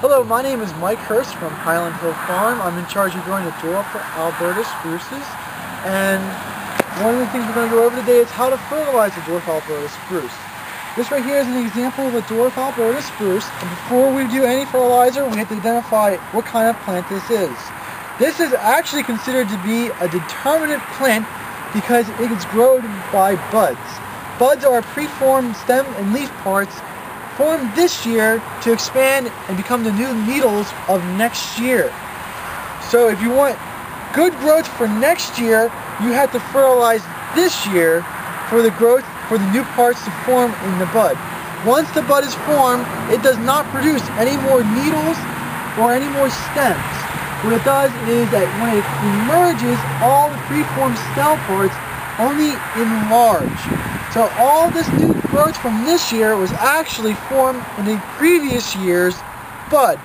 Hello, my name is Mike Hirst from Highland Hill Farm. I'm in charge of growing the dwarf Alberta spruces. And one of the things we're going to go over today is how to fertilize the dwarf Alberta spruce. This right here is an example of a dwarf Alberta spruce. And before we do any fertilizer, we have to identify what kind of plant this is. This is actually considered to be a determinate plant because it is grown by buds. Buds are preformed stem and leaf parts formed this year to expand and become the new needles of next year. So if you want good growth for next year, you have to fertilize this year for the growth for the new parts to form in the bud. Once the bud is formed, it does not produce any more needles or any more stems. What it does is that when it emerges, all the preformed cell parts only enlarge. So all this new growth from this year was actually formed in the previous year's bud.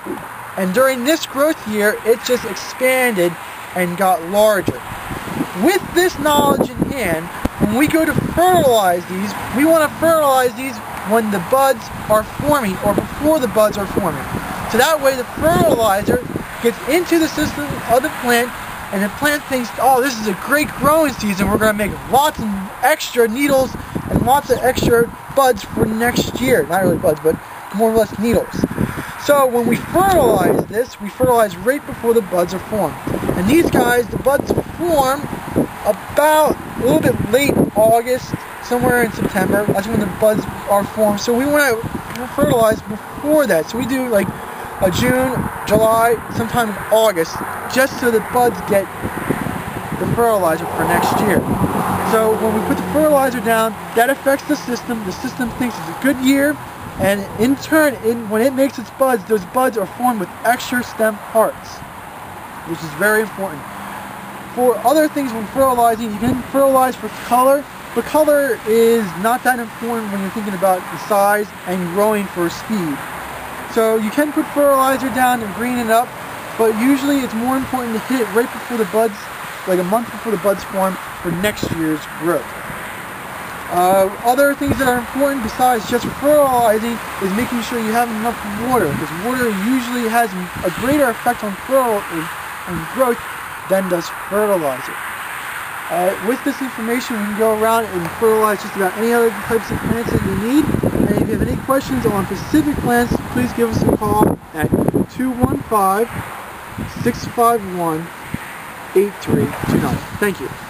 And during this growth year, it just expanded and got larger. With this knowledge in hand, when we go to fertilize these, we want to fertilize these when the buds are forming or before the buds are forming. So that way the fertilizer gets into the system of the plant and the plant thinks, oh, this is a great growing season. We're going to make lots of extra needles and lots of extra buds for next year. Not really buds, but more or less needles. So when we fertilize this, we fertilize right before the buds are formed. And these guys, the buds form about a little bit late August, somewhere in September. That's when the buds are formed. So we want to fertilize before that. So we do like a June, July, sometime in August, just so the buds get the fertilizer for next year. So when we put the fertilizer down, that affects the system. The system thinks it's a good year, and in turn, in, when it makes its buds, those buds are formed with extra stem parts, which is very important. For other things when fertilizing, you can fertilize for color, but color is not that important when you're thinking about the size and growing for speed. So you can put fertilizer down and green it up, but usually it's more important to hit it right before the buds, like a month before the buds form for next year's growth. Uh, other things that are important besides just fertilizing is making sure you have enough water, because water usually has a greater effect on, on growth than does fertilizer. Uh, with this information, we can go around and fertilize just about any other types of plants that you need. And if you have any questions on specific plants, please give us a call at 215-651-8329. Thank you.